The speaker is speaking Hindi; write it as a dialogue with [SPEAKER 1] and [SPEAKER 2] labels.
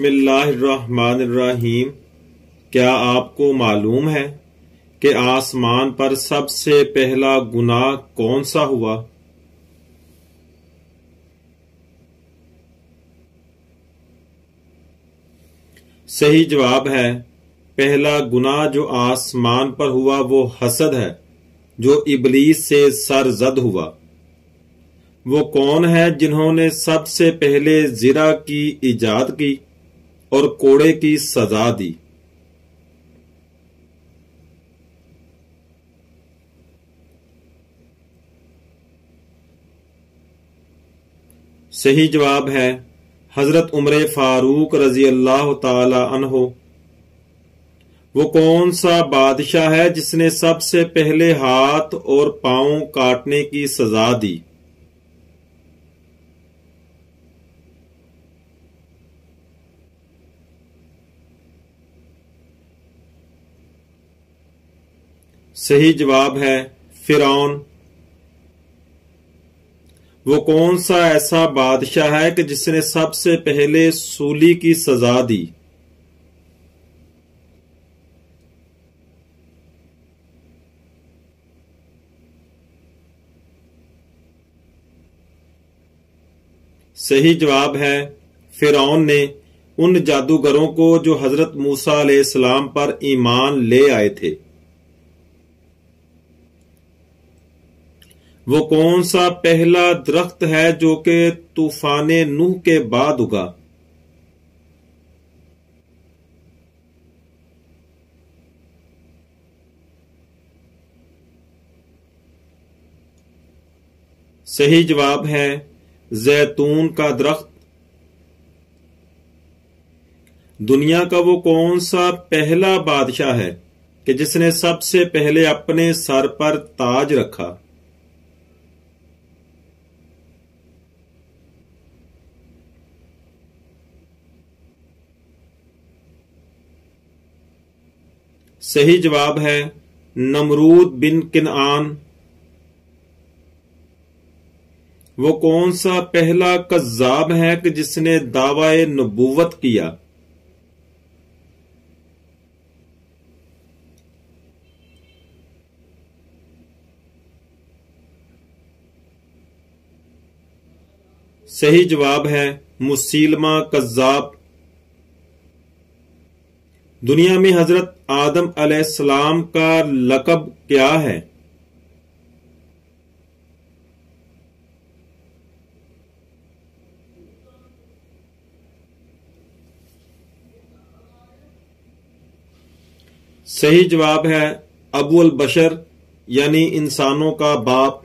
[SPEAKER 1] बसमीम क्या आपको मालूम है कि आसमान पर सबसे पहला गुनाह कौन सा हुआ? सही जवाब है, पहला गुनाह जो आसमान पर हुआ वो हसद है, जो इबलीस से सरजद हुआ। वो कौन है जिन्होंने सबसे पहले जिरा की इजाद की? और कोड़े की सजा दी। सही जवाब है, हज़रत उम्र फारूक रज़ी अल्लाह तहो वो कौन सा बादशाह है जिसने सबसे पहले हाथ और पाँव काटने की सजा दी? सही जवाब है फिरौन। वो कौन सा ऐसा बादशाह है कि जिसने सबसे पहले सूली की सजा दी? सही जवाब है फिरौन ने उन जादूगरों को जो हज़रत मूसा सलाम पर ईमान ले आए थे। वो कौन सा पहला दरख्त है जो कि तूफ़ान नूह के बाद उगा? सही जवाब है जैतून का दरख्त। दुनिया का वो कौन सा पहला बादशाह है कि जिसने सबसे पहले अपने सर पर ताज रखा? सही जवाब है नमरूद बिन किनआन। वो कौन सा पहला कज्जाब है कि जिसने दावाए नबूवत किया? सही जवाब है मुसीलमा कज्जाब। दुनिया में हज़रत आदम सलाम का लकब क्या है? सही जवाब है अबुल बशर, यानी इंसानों का बाप।